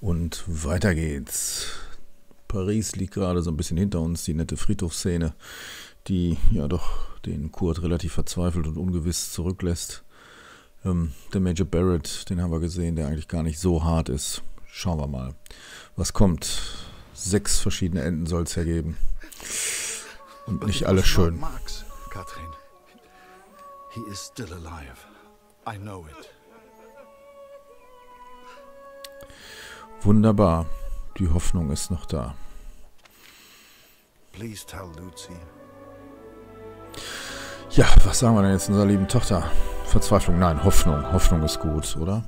Und weiter geht's. Paris liegt gerade so ein bisschen hinter uns, die nette Friedhofsszene, die ja doch den Kurt relativ verzweifelt und ungewiss zurücklässt. Ähm, der Major Barrett, den haben wir gesehen, der eigentlich gar nicht so hart ist. Schauen wir mal, was kommt. Sechs verschiedene Enden soll es ja geben. Und nicht alle schön. Max, Katrin. He is still alive. I know it. Wunderbar. Die Hoffnung ist noch da. Ja, was sagen wir denn jetzt unserer lieben Tochter? Verzweiflung? Nein, Hoffnung. Hoffnung ist gut, oder?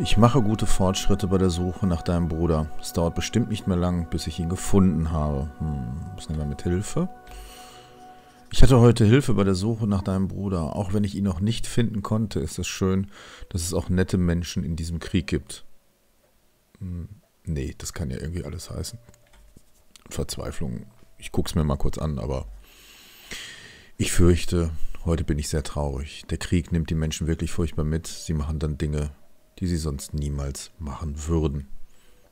Ich mache gute Fortschritte bei der Suche nach deinem Bruder. Es dauert bestimmt nicht mehr lang, bis ich ihn gefunden habe. Hm, was nehmen wir mit Hilfe? Ich hatte heute Hilfe bei der Suche nach deinem Bruder. Auch wenn ich ihn noch nicht finden konnte, ist es schön, dass es auch nette Menschen in diesem Krieg gibt. Hm, nee, das kann ja irgendwie alles heißen. Verzweiflung. Ich guck's mir mal kurz an, aber ich fürchte, heute bin ich sehr traurig. Der Krieg nimmt die Menschen wirklich furchtbar mit. Sie machen dann Dinge, die sie sonst niemals machen würden.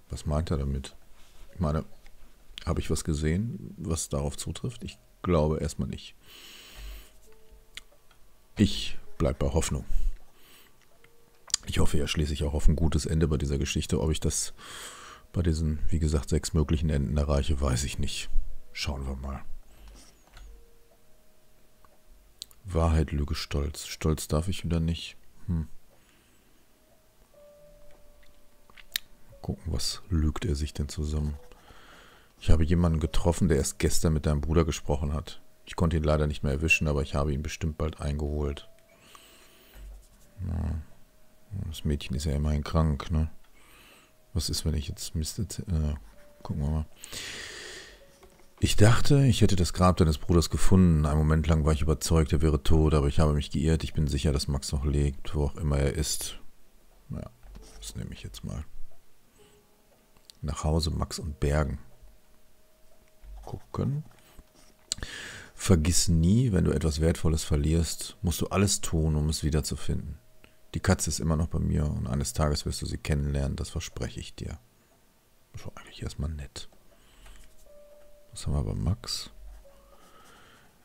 Was meint er damit? Ich meine, habe ich was gesehen, was darauf zutrifft? Ich glaube erstmal nicht. Ich bleibe bei Hoffnung. Ich hoffe ja schließlich auch auf ein gutes Ende bei dieser Geschichte. Ob ich das bei diesen, wie gesagt, sechs möglichen Enden erreiche, weiß ich nicht. Schauen wir mal. Wahrheit, Lüge, Stolz. Stolz darf ich wieder nicht. Hm. Gucken, was lügt er sich denn zusammen? Ich habe jemanden getroffen, der erst gestern mit deinem Bruder gesprochen hat. Ich konnte ihn leider nicht mehr erwischen, aber ich habe ihn bestimmt bald eingeholt. Das Mädchen ist ja immerhin krank, ne? Was ist, wenn ich jetzt mistet? Äh, gucken wir mal. Ich dachte, ich hätte das Grab deines Bruders gefunden. Einen Moment lang war ich überzeugt, er wäre tot, aber ich habe mich geirrt. Ich bin sicher, dass Max noch lebt, wo auch immer er ist. Ja, das nehme ich jetzt mal. Nach Hause, Max und Bergen. Gucken. Vergiss nie, wenn du etwas Wertvolles verlierst, musst du alles tun, um es wiederzufinden. Die Katze ist immer noch bei mir und eines Tages wirst du sie kennenlernen, das verspreche ich dir. Das war eigentlich erstmal nett. Was haben wir bei Max?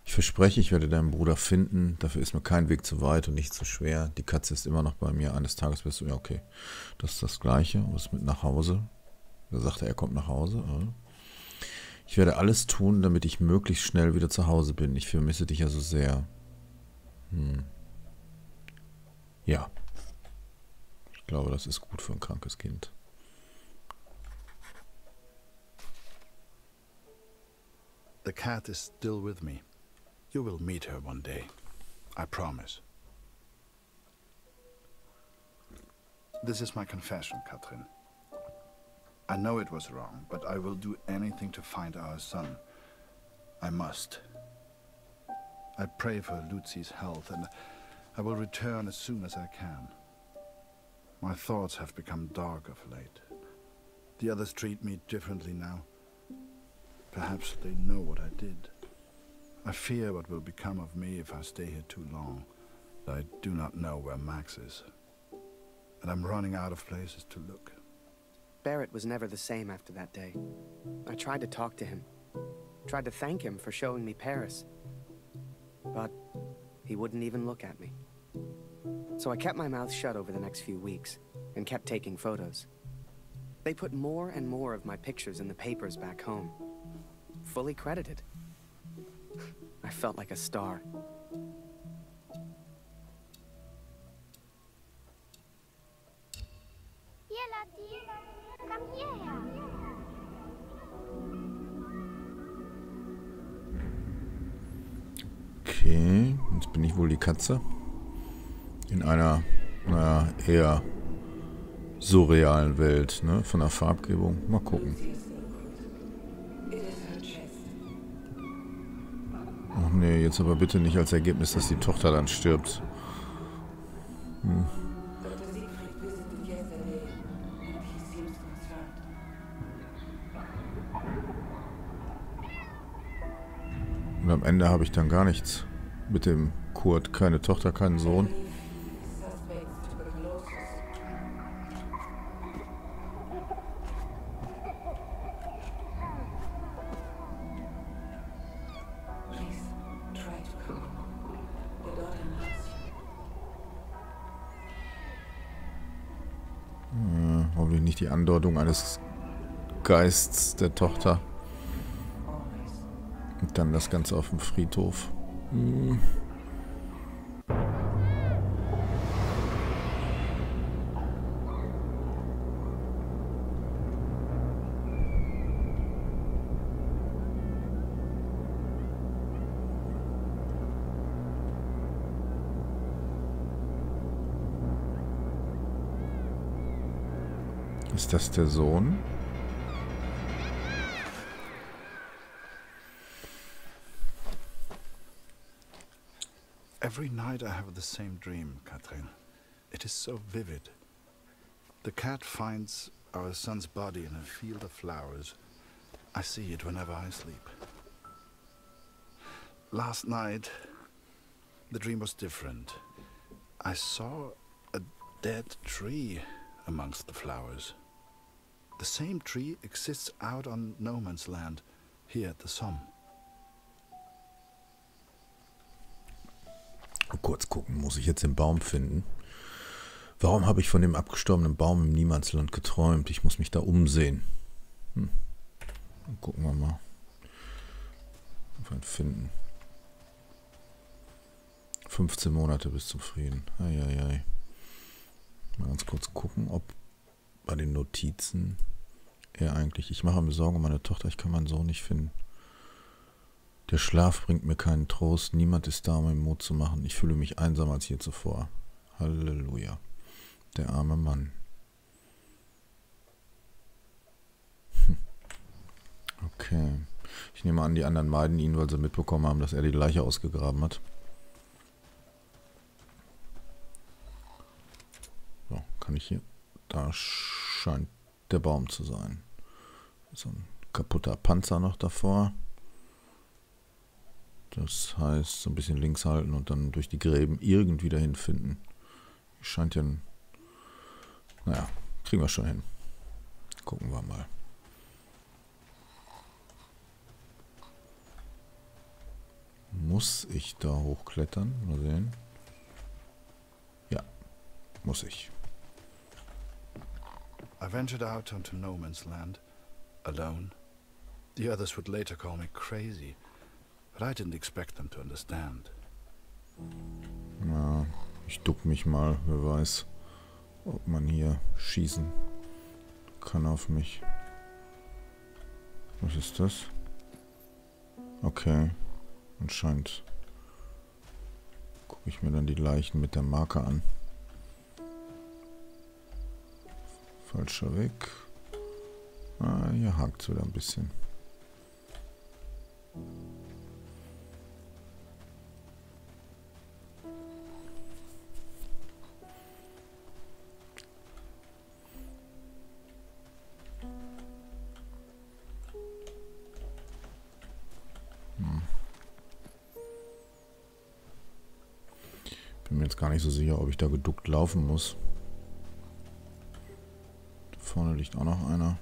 Ich verspreche, ich werde deinen Bruder finden. Dafür ist mir kein Weg zu weit und nicht zu schwer. Die Katze ist immer noch bei mir. Eines Tages wirst du, ja, okay. Das ist das Gleiche. Was mit nach Hause? Da sagte er, er kommt nach Hause. Ich werde alles tun, damit ich möglichst schnell wieder zu Hause bin. Ich vermisse dich ja so sehr. Hm. Ja. Ich glaube, das ist gut für ein krankes Kind. The cat is still with me. You will meet her one day. I promise. This is my confession, Katrin. I know it was wrong, but I will do anything to find our son. I must. I pray for Lucy's health, and I will return as soon as I can. My thoughts have become dark of late. The others treat me differently now. Perhaps they know what I did. I fear what will become of me if I stay here too long. I do not know where Max is. And I'm running out of places to look. Barrett was never the same after that day. I tried to talk to him. Tried to thank him for showing me Paris. But he wouldn't even look at me. So I kept my mouth shut over the next few weeks and kept taking photos. They put more and more of my pictures in the papers back home. Fully credited. I felt like a star. Lati. Komm hierher. Okay, jetzt bin ich wohl die Katze. In einer, naja, eher surrealen Welt, ne? Von der Farbgebung. Mal gucken. Ach nee, jetzt aber bitte nicht als Ergebnis, dass die Tochter dann stirbt. Hm. Ende habe ich dann gar nichts. Mit dem Kurt keine Tochter, keinen Sohn. Hm, hoffentlich nicht die Andeutung eines Geists der Tochter. Und dann das Ganze auf dem Friedhof. Hm. Ist das der Sohn? Every night I have the same dream, Catherine. It is so vivid. The cat finds our son's body in a field of flowers. I see it whenever I sleep. Last night, the dream was different. I saw a dead tree amongst the flowers. The same tree exists out on no man's land, here at the Somme. Kurz gucken, muss ich jetzt den Baum finden? Warum habe ich von dem abgestorbenen Baum im Niemandsland geträumt? Ich muss mich da umsehen. Hm. Gucken wir mal. Ein Finden. 15 Monate bis zum Frieden. Eieiei. Mal ganz kurz gucken, ob bei den Notizen er eigentlich. Ich mache mir Sorgen um meine Tochter, ich kann meinen Sohn nicht finden. Der Schlaf bringt mir keinen Trost, niemand ist da, um mir Mut zu machen. Ich fühle mich einsamer als je zuvor. Halleluja. Der arme Mann. Hm. Okay. Ich nehme an, die anderen meiden ihn, weil sie mitbekommen haben, dass er die Leiche ausgegraben hat. So, kann ich hier... Da scheint der Baum zu sein. So ein kaputter Panzer noch davor. Das heißt, so ein bisschen links halten und dann durch die Gräben irgendwie dahin finden. Scheint ja ein... Naja, kriegen wir schon hin. Gucken wir mal. Muss ich da hochklettern? Mal sehen. Ja, muss ich. I ventured out onto no man's land, alone. The others would later call me crazy, but I didn't expect them to understand. Ja, ich duck mich mal, wer weiß, ob man hier schießen kann auf mich. Was ist das? Okay, anscheinend gucke ich mir dann die Leichen mit der Marke an. Falscher Weg. Ah, hier hakt es wieder ein bisschen. Gar nicht so sicher, ob ich da geduckt laufen muss. Vorne liegt auch noch einer.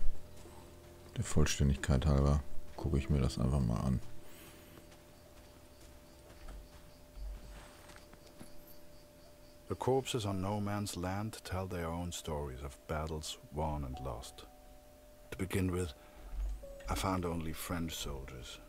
Der Vollständigkeit halber gucke ich mir das einfach mal an. The corpses on no man's land tell their own stories of battles won and lost. To begin with, I found only French soldiers.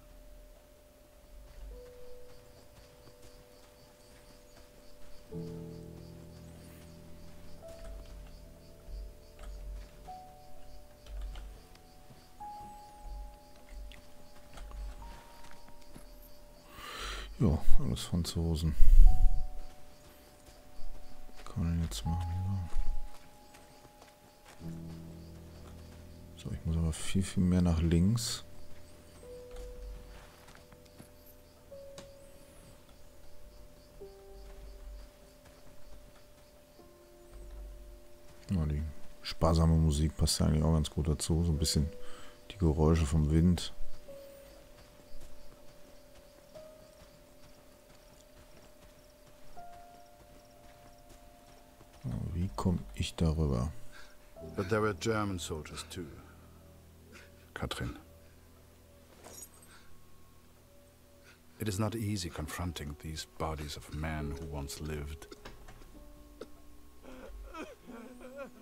Ja, alles Franzosen. Kann man jetzt machen? So, ich muss aber viel, viel mehr nach links. Ja, die sparsame Musik passt ja eigentlich auch ganz gut dazu. So ein bisschen die Geräusche vom Wind. Komme ich darüber? But there were German soldiers too. Katrin. It is not easy confronting these bodies of men who once lived.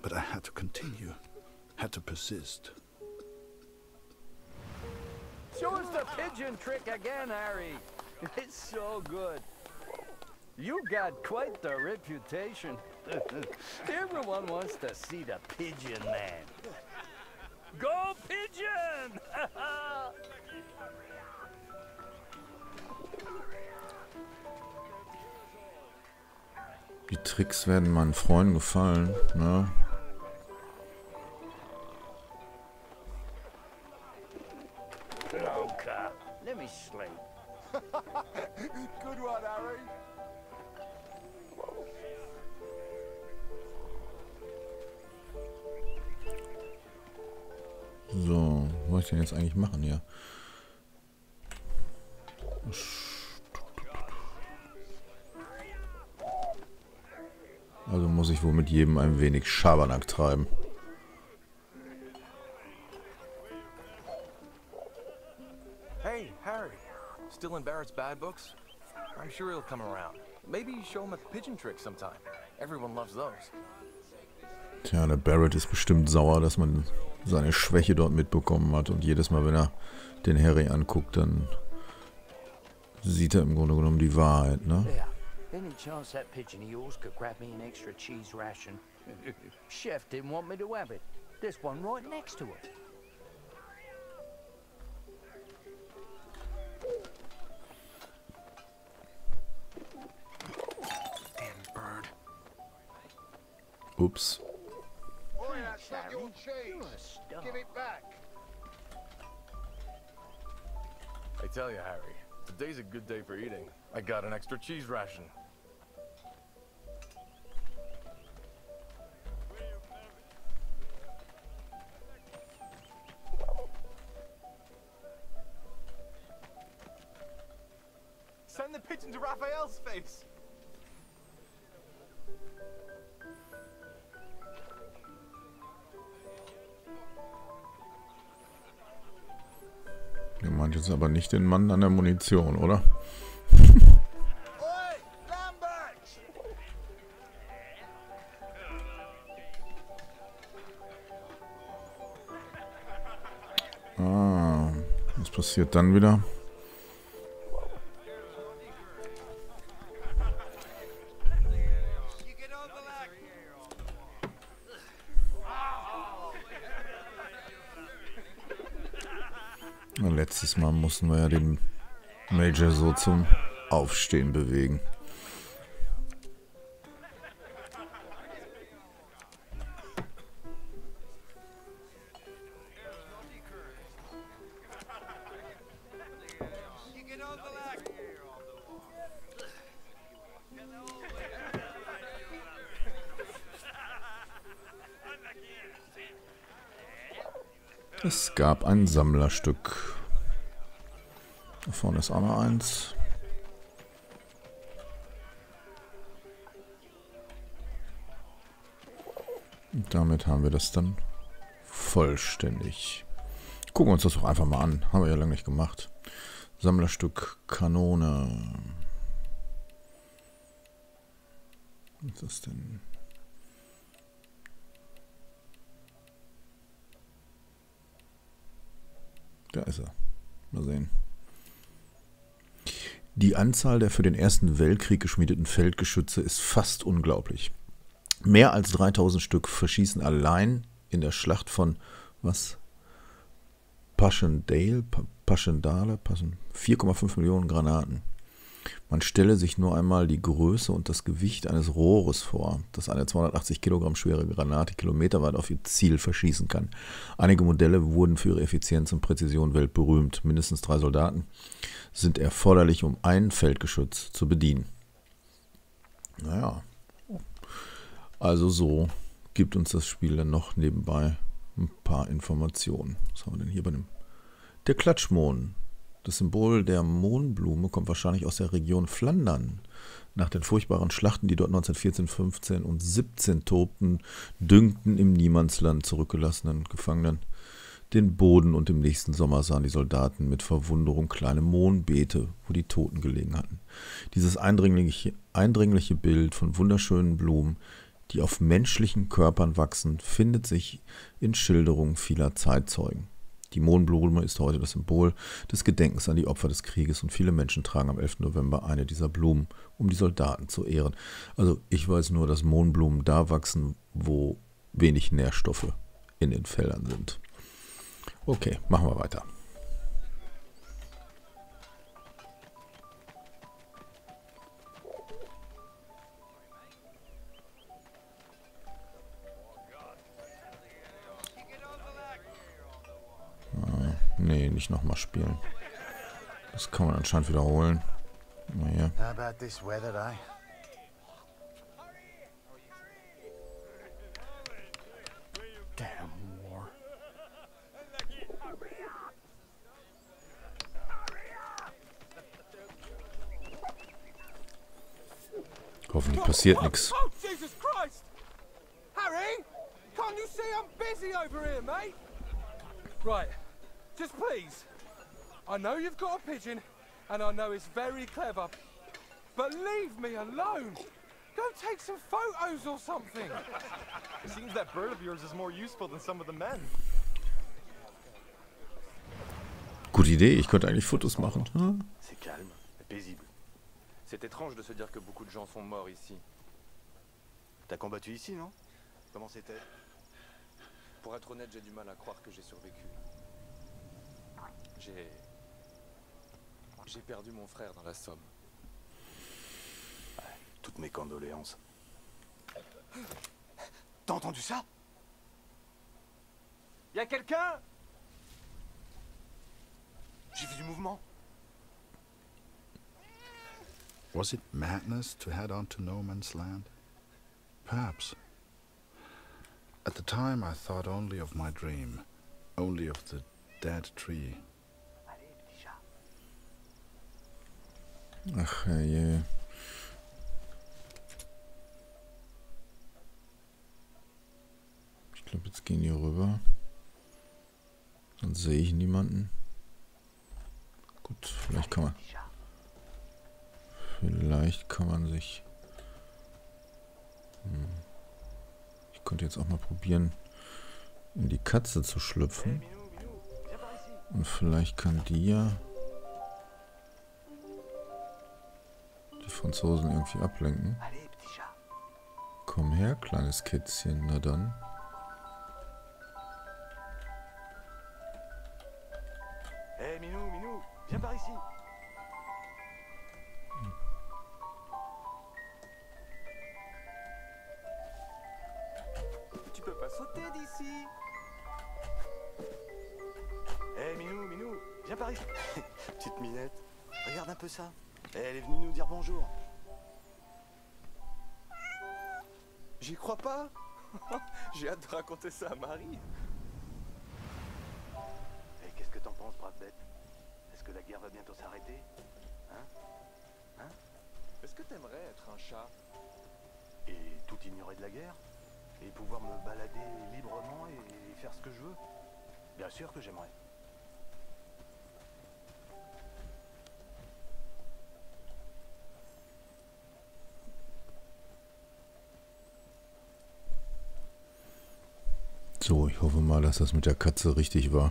But I had to continue. had to persist. Show us the pigeon trick again, Harry. It's so good. You got quite the reputation. Everyone wants to see the pigeon man. Go pigeon! Die Tricks werden meinen Freunden gefallen, ne? Mit jedem ein wenig Schabernack treiben. Hey, Harry. Still in Barrett's bad books? I'm sure he'll come around. Maybe show him a pigeon trick sometime. Everyone loves those. Tja, der Barrett ist bestimmt sauer, dass man seine Schwäche dort mitbekommen hat. Und jedes Mal, wenn er den Harry anguckt, dann sieht er im Grunde genommen die Wahrheit, ne? There. Any chance that pigeon of yours could grab me an extra cheese ration? Chef didn't want me to have it. There's one right next to it. Damn bird. Ups. Boy, that's not your cheese. You're a star. Give it back. I tell you, Harry, today's a good day for eating. I got an extra cheese ration. Send the pigeon to Raphael's face. Der meint jetzt aber nicht den Mann an der Munition, oder? Ah, was passiert dann wieder? Mussten wir ja den Major so zum Aufstehen bewegen. Es gab ein Sammlerstück. Vorne ist auch noch eins. Und damit haben wir das dann vollständig. Gucken wir uns das doch einfach mal an. Haben wir ja lange nicht gemacht. Sammlerstück Kanone. Was ist das denn? Da ist er. Mal sehen. Die Anzahl der für den Ersten Weltkrieg geschmiedeten Feldgeschütze ist fast unglaublich. Mehr als 3000 Stück verschießen allein in der Schlacht von, was? Passchendaele? Pa Passchendaele? Paschen- 4,5 Millionen Granaten. Man stelle sich nur einmal die Größe und das Gewicht eines Rohres vor, das eine 280 Kilogramm schwere Granate kilometerweit auf ihr Ziel verschießen kann. Einige Modelle wurden für ihre Effizienz und Präzision weltberühmt. Mindestens drei Soldaten sind erforderlich, um ein Feldgeschütz zu bedienen. Naja, also so gibt uns das Spiel dann noch nebenbei ein paar Informationen. Was haben wir denn hier bei dem? Der Klatschmohn. Das Symbol der Mohnblume kommt wahrscheinlich aus der Region Flandern. Nach den furchtbaren Schlachten, die dort 1914, 15 und 17 tobten, düngten im Niemandsland zurückgelassenen Gefangenen den Boden und im nächsten Sommer sahen die Soldaten mit Verwunderung kleine Mohnbeete, wo die Toten gelegen hatten. Dieses eindringliche, eindringliche Bild von wunderschönen Blumen die auf menschlichen Körpern wachsen, findet sich in Schilderungen vieler Zeitzeugen. Die Mohnblume ist heute das Symbol des Gedenkens an die Opfer des Krieges und viele Menschen tragen am 11. November eine dieser Blumen, um die Soldaten zu ehren. Also ich weiß nur, dass Mohnblumen da wachsen, wo wenig Nährstoffe in den Feldern sind. Okay, machen wir weiter. Nicht nochmal spielen. Das kann man anscheinend wiederholen. Naja. How about this weather, eh? Hoffentlich passiert nichts. Oh, Jesus Christ! Harry! Can't you see I'm busy over here, mate? Right. Just please. I know you've got a pigeon, and I know it's very clever. But leave me alone! Go take some photos or something! It seems that bird of yours is more useful than some of the men. Gute Idee, ich könnte eigentlich Fotos machen. Hm? C'est calme, paisible. C'est étrange de se dire que beaucoup de gens sont morts ici. T'as combattu ici, non? Comment c'était? Pour être honnête, j'ai du mal à croire que j'ai survécu. J'ai... J'ai perdu mon frère dans la Somme. Toutes mes condoléances. T'as entendu ça? Y a quelqu'un? J'ai vu du mouvement. Was it madness to head on to no man's land? Perhaps. At the time, I thought only of my dream, only of the dead tree. Ach je. Ich glaube, jetzt gehen die rüber. Dann sehe ich niemanden. Gut, vielleicht kann man. Vielleicht kann man sich. Hm. Ich könnte jetzt auch mal probieren, in die Katze zu schlüpfen. Und vielleicht kann die ja Franzosen irgendwie ablenken. Komm her, kleines Kätzchen. Na dann. Hé, Minou, Minou, viens par ici. Tu peux pas sauter d'ici Hé, Minou, Minou, viens par ici. Petite minette, regarde un peu ça. Elle est venue nous dire bonjour. J'y crois pas. J'ai hâte de raconter ça à Marie. Et qu'est-ce que t'en penses, brave bête? Est-ce que la guerre va bientôt s'arrêter? Est-ce que t'aimerais être un chat? Et tout ignorer de la guerre? Et pouvoir me balader librement et faire ce que je veux? Bien sûr que j'aimerais. So, ich hoffe mal, dass das mit der Katze richtig war.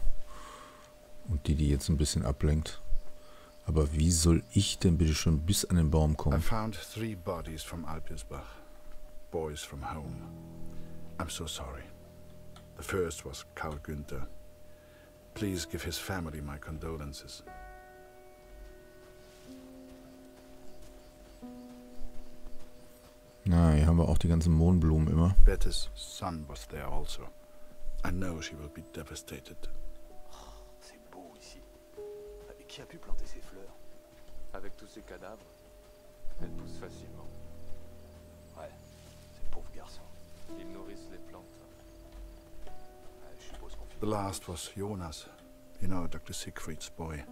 Und die, die jetzt ein bisschen ablenkt. Aber wie soll ich denn bitte schon bis an den Baum I kommen? found three bodies from Alpirsbach. Boys from home. I'm so sorry. The first was Karl Günther. Please give his family my condolences. Na, hier haben wir auch die ganzen Mohnblumen immer. Bette's son was there also. I know she will be devastated. Oh, c'est beau ici. Et qui a pu planter ces fleurs Avec tous ces cadavres, elles hmm. poussent facilement. Ouais, c'est le pauvre garçon. Ils nourrissent les plantes. Je suppose qu'on The last was Jonas. You know, Dr. Siegfried's boy.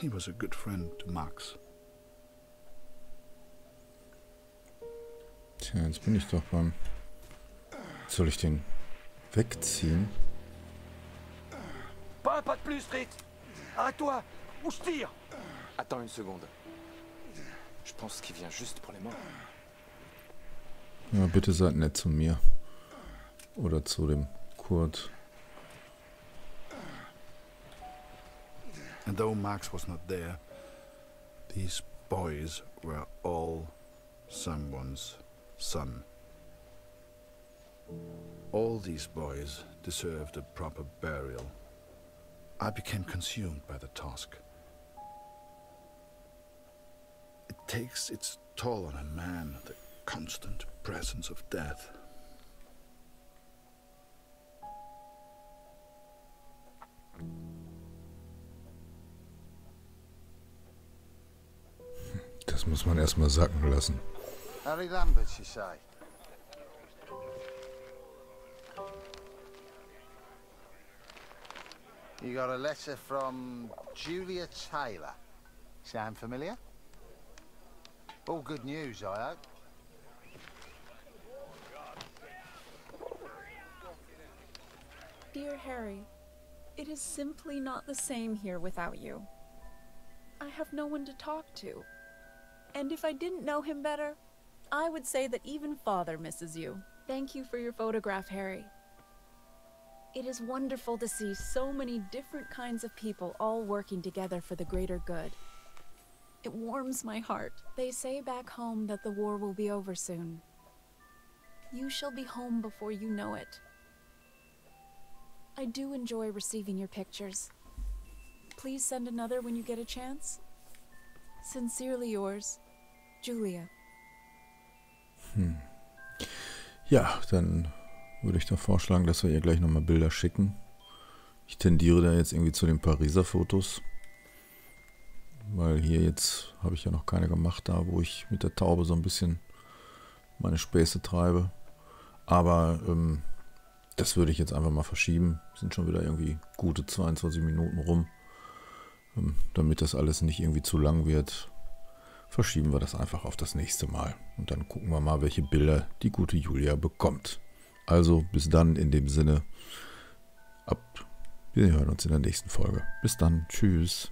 He was a good friend to Max. Tja, jetzt bin ich doch beim... Soll ich den wegziehen? Pas un pas de plus, Fritz Arrête-toi Ou je tire Attends une seconde. Je pense qu'il vient juste pour les morts. Ja, bitte seid nett zu mir. Oder zu dem Kurt. And though Max was not there, these boys were all someone's son. All these boys deserved a proper burial. I became consumed by the task. It takes its toll on a man, the constant presence of death. Das muss man erstmal sacken lassen. Harry Lambert, you say? You got a letter from Julia Taylor. Sound familiar? All good news, I hope. Dear Harry, it is simply not the same here without you. I have no one to talk to. And if I didn't know him better, I would say that even father misses you. Thank you for your photograph, Harry. It is wonderful to see so many different kinds of people all working together for the greater good. It warms my heart. They say back home that the war will be over soon. You shall be home before you know it. I do enjoy receiving your pictures. Please send another when you get a chance. Sincerely yours, Julia. Hm. Ja, dann würde ich da vorschlagen, dass wir ihr gleich nochmal Bilder schicken. Ich tendiere da jetzt irgendwie zu den Pariser Fotos. Weil hier jetzt habe ich ja noch keine gemacht, da wo ich mit der Taube so ein bisschen meine Späße treibe. Aber ähm, das würde ich jetzt einfach mal verschieben. Sind schon wieder irgendwie gute 22 Minuten rum. Ähm, damit das alles nicht irgendwie zu lang wird, verschieben wir das einfach auf das nächste Mal. Und dann gucken wir mal, welche Bilder die gute Julia bekommt. Also bis dann in dem Sinne. Ab. Wir hören uns in der nächsten Folge. Bis dann. Tschüss.